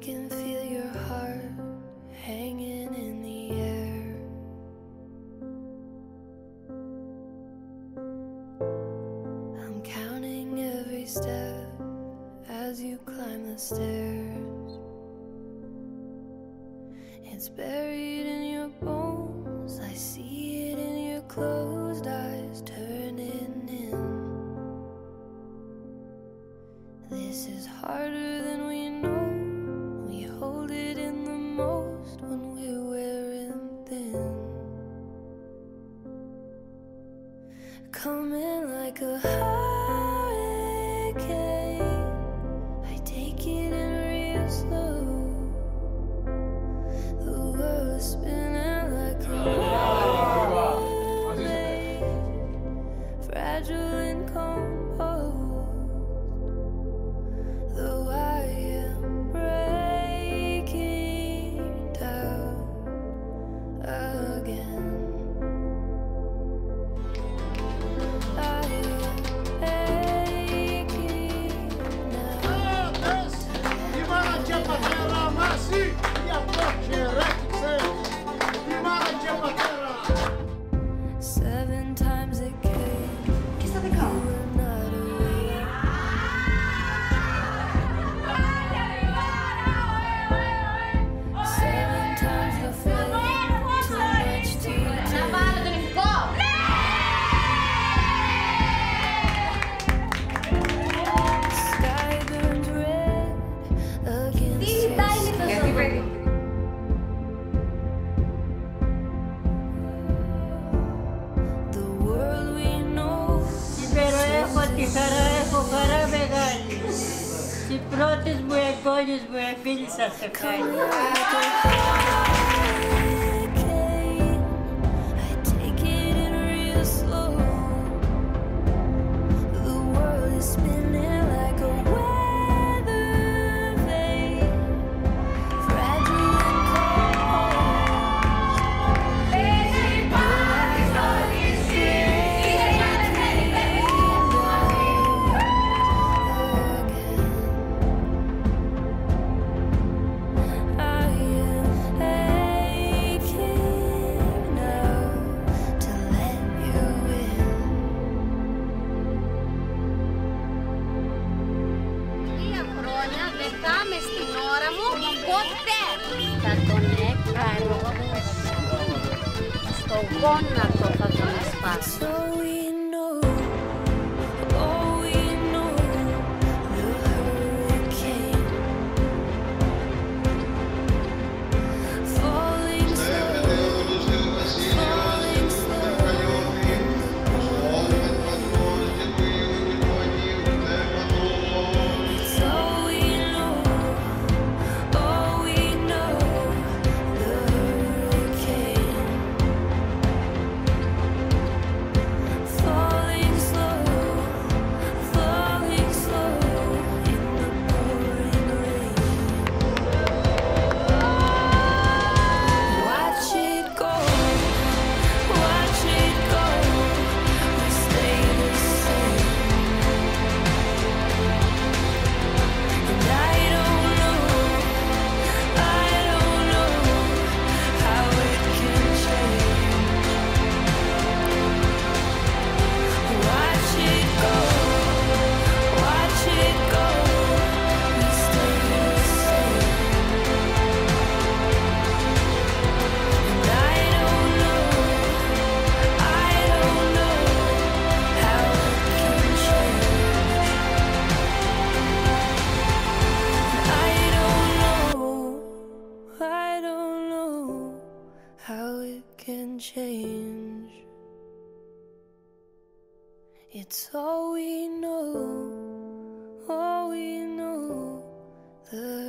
can feel your heart hanging in the air. I'm counting every step as you climb the stairs. It's buried in your bones, I see it in your closed eyes turning in. This is harder than we know. Like a hurricane. I take it in real slow. The world is spinning like a wave, fragile and composed. Gorgeous boy, gorgeous boy. Feliz a χρόνια δεν θα είμαι στην ώρα μου ποτέ. Θα τον έκανα στο γόνατο θα τον σπάσω. change. It's all we know, all we know. The